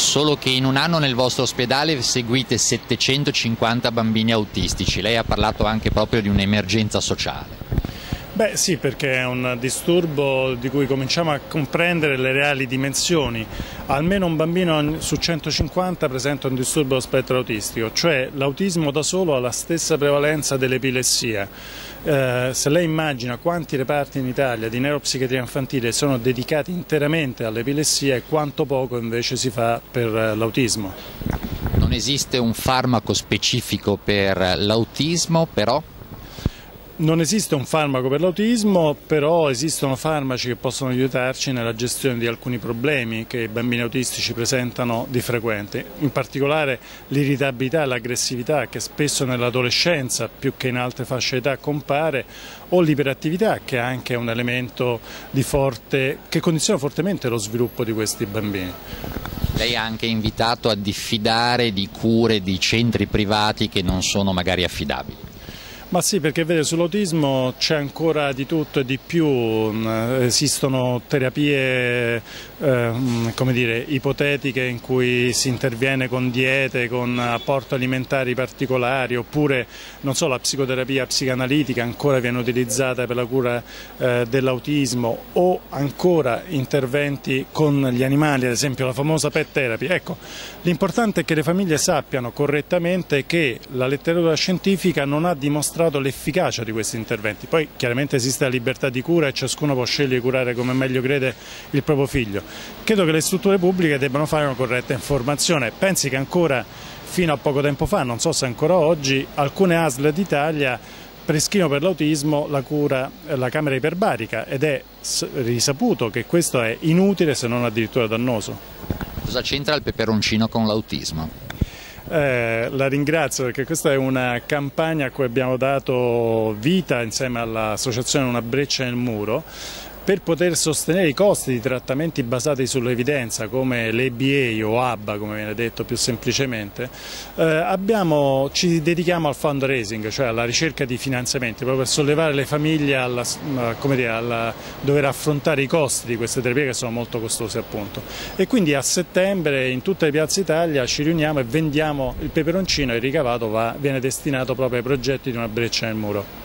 solo che in un anno nel vostro ospedale seguite 750 bambini autistici. Lei ha parlato anche proprio di un'emergenza sociale. Beh sì, perché è un disturbo di cui cominciamo a comprendere le reali dimensioni. Almeno un bambino su 150 presenta un disturbo dello spettro autistico, cioè l'autismo da solo ha la stessa prevalenza dell'epilessia. Eh, se lei immagina quanti reparti in Italia di neuropsichiatria infantile sono dedicati interamente all'epilessia e quanto poco invece si fa per l'autismo. Non esiste un farmaco specifico per l'autismo però? Non esiste un farmaco per l'autismo, però esistono farmaci che possono aiutarci nella gestione di alcuni problemi che i bambini autistici presentano di frequente, in particolare l'irritabilità e l'aggressività che spesso nell'adolescenza più che in altre fasce d'età compare o l'iperattività che è anche un elemento forte, che condiziona fortemente lo sviluppo di questi bambini. Lei ha anche invitato a diffidare di cure di centri privati che non sono magari affidabili. Ma sì, perché vede, sull'autismo c'è ancora di tutto e di più, mm, esistono terapie eh, dire, ipotetiche in cui si interviene con diete, con apporto alimentari particolari, oppure so, la psicoterapia psicanalitica ancora viene utilizzata per la cura eh, dell'autismo o ancora interventi con gli animali, ad esempio la famosa pet therapy. Ecco, l'importante è che le famiglie sappiano correttamente che la letteratura scientifica non ha dimostrato dimostrato l'efficacia di questi interventi. Poi chiaramente esiste la libertà di cura e ciascuno può scegliere di curare come meglio crede il proprio figlio. Credo che le strutture pubbliche debbano fare una corretta informazione. Pensi che ancora fino a poco tempo fa, non so se ancora oggi, alcune ASL d'Italia prescrivono per l'autismo la cura, la camera iperbarica ed è risaputo che questo è inutile se non addirittura dannoso. Cosa c'entra il peperoncino con l'autismo? Eh, la ringrazio perché questa è una campagna a cui abbiamo dato vita insieme all'associazione Una breccia nel muro per poter sostenere i costi di trattamenti basati sull'evidenza come l'EBA o ABBA come viene detto più semplicemente, eh, abbiamo, ci dedichiamo al fundraising, cioè alla ricerca di finanziamenti, proprio per sollevare le famiglie alla, dire, alla dover affrontare i costi di queste terapie che sono molto costose appunto. E quindi a settembre in tutte le piazze Italia ci riuniamo e vendiamo il peperoncino e il ricavato va, viene destinato proprio ai progetti di una breccia nel muro.